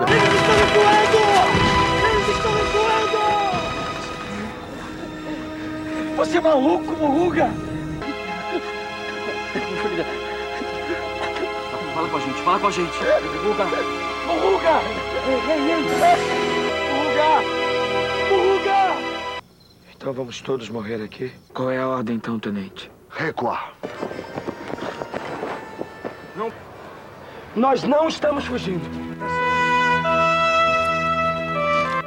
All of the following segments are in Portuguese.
Eles estão me! Eles estão me! Você é maluco, Moruga? Fala com a gente, fala com a gente. Moruga! Moruga! Moruga! Moruga! Então vamos todos morrer aqui? Qual é a ordem então, tenente? Recuar. Não. Nós não estamos fugindo.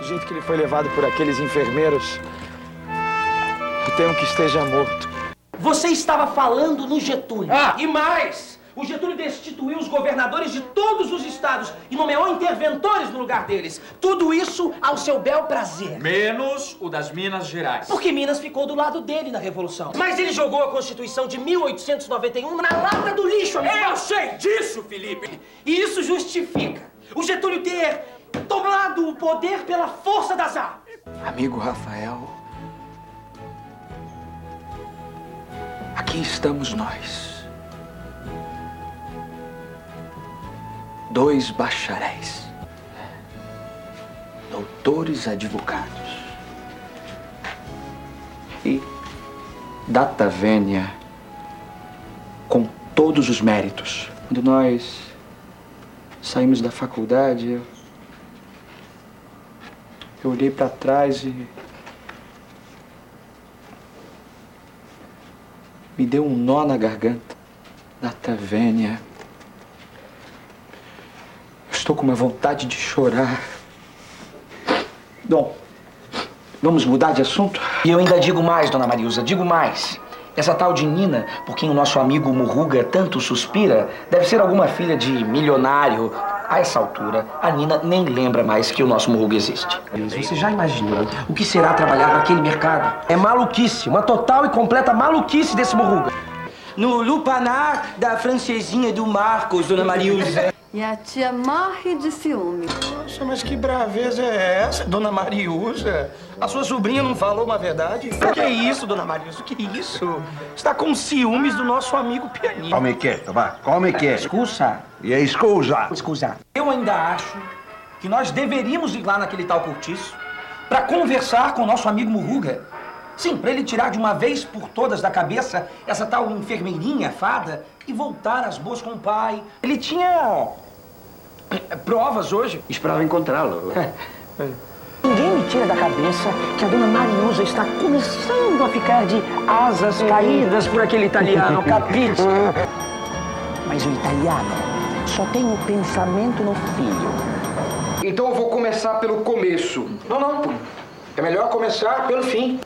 Do jeito que ele foi levado por aqueles enfermeiros, eu temo que esteja morto. Você estava falando no Getúlio. Ah! E mais! O Getúlio destituiu os governadores de todos os estados e nomeou interventores no lugar deles. Tudo isso ao seu bel prazer. Menos o das Minas Gerais. Porque Minas ficou do lado dele na Revolução. Mas ele jogou a Constituição de 1891 na lata do lixo, amigo. Eu sei disso, Felipe! E isso justifica o Getúlio ter tomado o poder pela força das armas. Amigo Rafael, aqui estamos nós. Dois bacharéis, doutores advogados e data vênia com todos os méritos. Quando nós saímos da faculdade, eu eu olhei para trás e. Me deu um nó na garganta. Vênia. Eu estou com uma vontade de chorar. Bom, vamos mudar de assunto? E eu ainda digo mais, dona Marilza, digo mais. Essa tal de Nina, por quem o nosso amigo Murruga tanto suspira, deve ser alguma filha de milionário. A essa altura, a Nina nem lembra mais que o nosso Murruga existe. Você já imaginou o que será trabalhar naquele mercado? É maluquice, uma total e completa maluquice desse Murruga. No lupanar da francesinha do Marcos, dona Marilza. E a tia morre de ciúme. Nossa, mas que braveza é essa, dona Mariusa? A sua sobrinha não falou uma verdade? O que é isso, dona Mariusa? O que é isso? Está com ciúmes do nosso amigo pianista. Come quieto, va. Come quieto. Escusa. E scusa. Escusa. Eu ainda acho que nós deveríamos ir lá naquele tal cortiço para conversar com o nosso amigo Murruga. Sim, para ele tirar de uma vez por todas da cabeça essa tal enfermeirinha fada e voltar às boas com o pai. Ele tinha eh, provas hoje. Esperava encontrá-lo. Ninguém me tira da cabeça que a dona Mariusa está começando a ficar de asas caídas por aquele italiano, capite? Mas o italiano só tem o pensamento no filho. Então eu vou começar pelo começo. Não, não. É melhor começar pelo fim.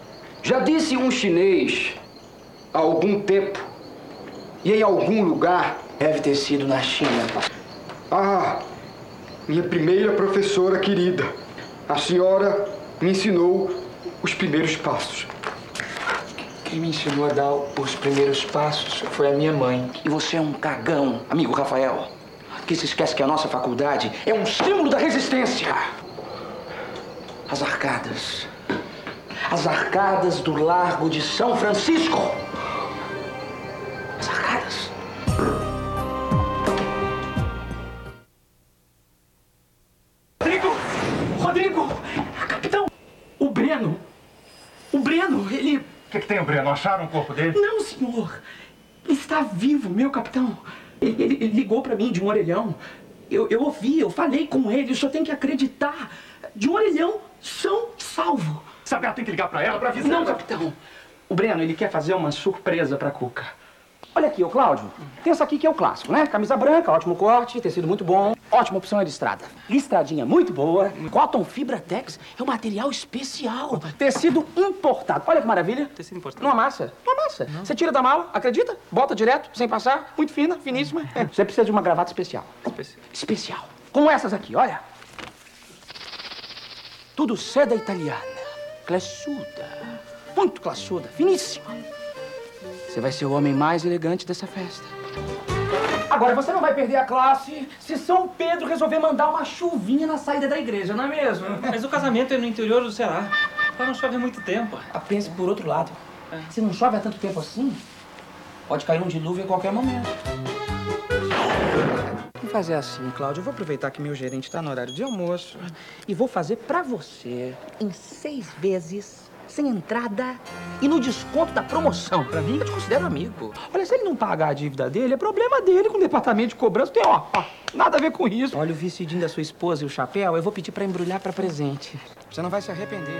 Já disse um chinês há algum tempo e em algum lugar. Deve ter sido na China. Ah, minha primeira professora querida. A senhora me ensinou os primeiros passos. Quem me ensinou a dar os primeiros passos foi a minha mãe. E você é um cagão, amigo Rafael. Que se esquece que a nossa faculdade é um símbolo da resistência. As arcadas. As arcadas do Largo de São Francisco. As arcadas. Rodrigo! Rodrigo! Capitão! O Breno! O Breno, ele. O que, que tem o Breno? Acharam o corpo dele? Não, senhor! Ele está vivo, meu capitão. Ele, ele- ele ligou para mim de um orelhão. Eu, eu ouvi, eu falei com ele, o senhor tem que acreditar. De um orelhão, são salvo. Isabela tem que ligar pra ela pra avisar. Não, capitão. O Breno, ele quer fazer uma surpresa pra Cuca. Olha aqui, ô Cláudio. Tem essa aqui que é o clássico, né? Camisa branca, ótimo corte, tecido muito bom. Ótima opção de listrada. Listradinha muito boa. Cotton Fibra Tex é um material especial. Tecido importado. Olha que maravilha. Tecido importado. Não amassa. Não amassa. Você tira da mala, acredita? Bota direto, sem passar. Muito fina, finíssima. Você precisa de uma gravata especial. Especial. Como essas aqui, olha. Tudo seda italiana. Classuda. Muito classuda, finíssima. Você vai ser o homem mais elegante dessa festa. Agora, você não vai perder a classe se São Pedro resolver mandar uma chuvinha na saída da igreja, não é mesmo? Mas o casamento é no interior do Ceará. Lá não chove há muito tempo. Ah, Pense por outro lado. Se não chove há tanto tempo assim, pode cair um dilúvio a qualquer momento. Vou fazer assim, Cláudio. Eu vou aproveitar que meu gerente está no horário de almoço e vou fazer pra você, em seis vezes, sem entrada e no desconto da promoção. Pra mim, eu te considero amigo. Olha, se ele não pagar a dívida dele, é problema dele com o departamento de cobrança. Tem, ó, ó, nada a ver com isso. Olha, o vestidinho da sua esposa e o chapéu, eu vou pedir pra embrulhar pra presente. Você não vai se arrepender.